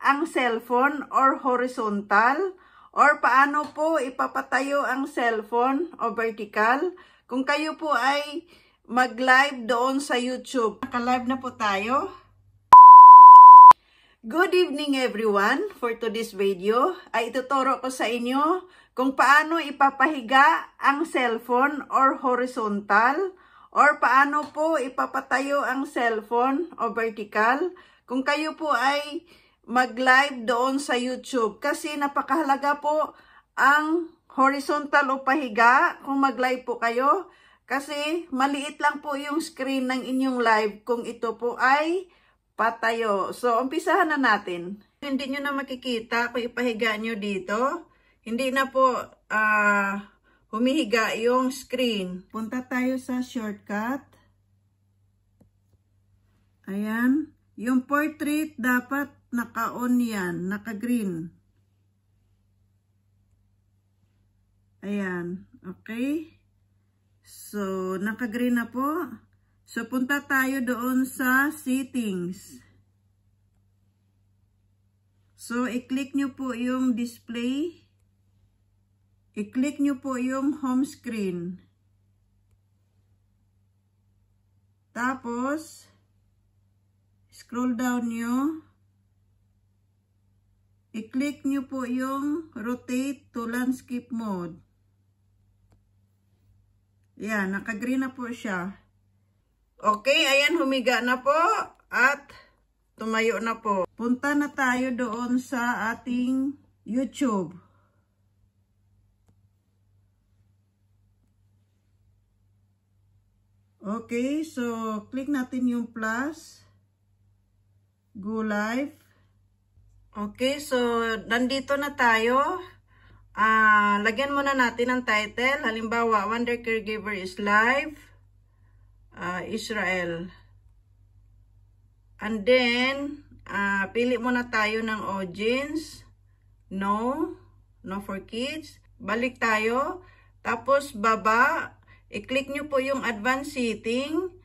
ang cellphone or horizontal? Or paano po ipapatayo ang cellphone o vertical? Kung kayo po ay mag-live doon sa YouTube. Naka-live na po tayo. Good evening everyone. For today's video ay ituturo ko sa inyo kung paano ipapahiga ang cellphone or horizontal or paano po ipapatayo ang cellphone o vertical kung kayo po ay mag-live doon sa YouTube kasi napakahalaga po ang horizontal o pahiga kung mag-live po kayo kasi maliit lang po yung screen ng inyong live kung ito po ay patayo. So, umpisahan na natin. Hindi nyo na makikita kung ipahiga nyo dito. Hindi na po uh, humihiga yung screen. Punta tayo sa shortcut. Ayan. Yung portrait dapat naka-on yan, naka-green. Ayan, okay? So, naka-green na po. So, punta tayo doon sa settings. So, i-click nyo po yung display. I-click nyo po yung home screen. Tapos, scroll down nyo. I-click nyo po yung rotate to landscape mode. Yan, naka-green na po siya. Okay, ayan, humiga na po at tumayo na po. Punta na tayo doon sa ating YouTube. Okay, so click natin yung plus. Go live. Okay, so nandito na tayo. Uh, lagyan muna natin ang title. Halimbawa, Wonder Caregiver is live. Uh, Israel. And then, uh, pili muna tayo ng audience. No. No for kids. Balik tayo. Tapos, baba. I-click nyo po yung advanced setting.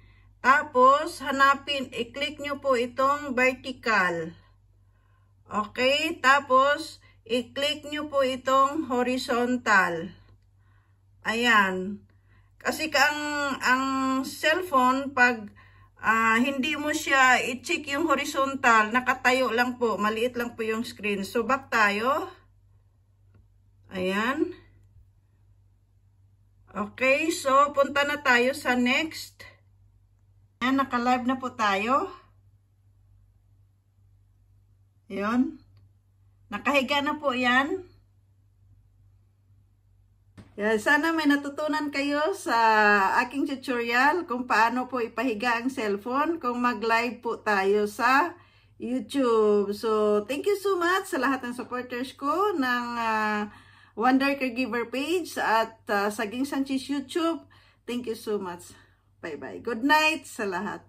Tapos, hanapin, i-click nyo po itong vertical. Okay, tapos i-click nyo po itong horizontal. Ayan. Kasi ang, ang cellphone, pag uh, hindi mo siya i-check yung horizontal, nakatayo lang po, maliit lang po yung screen. So, back tayo. Ayan. Okay, so punta na tayo sa next. Ayan, naka-live na po tayo. Yun. Nakahiga na po yan. Yeah, sana may natutunan kayo sa aking tutorial kung paano po ipahiga ang cellphone kung mag-live po tayo sa YouTube. So, thank you so much sa lahat ng supporters ko ng uh, Wonder Caregiver page at uh, Saging Sanchez YouTube. Thank you so much. Bye-bye. Good night sa lahat.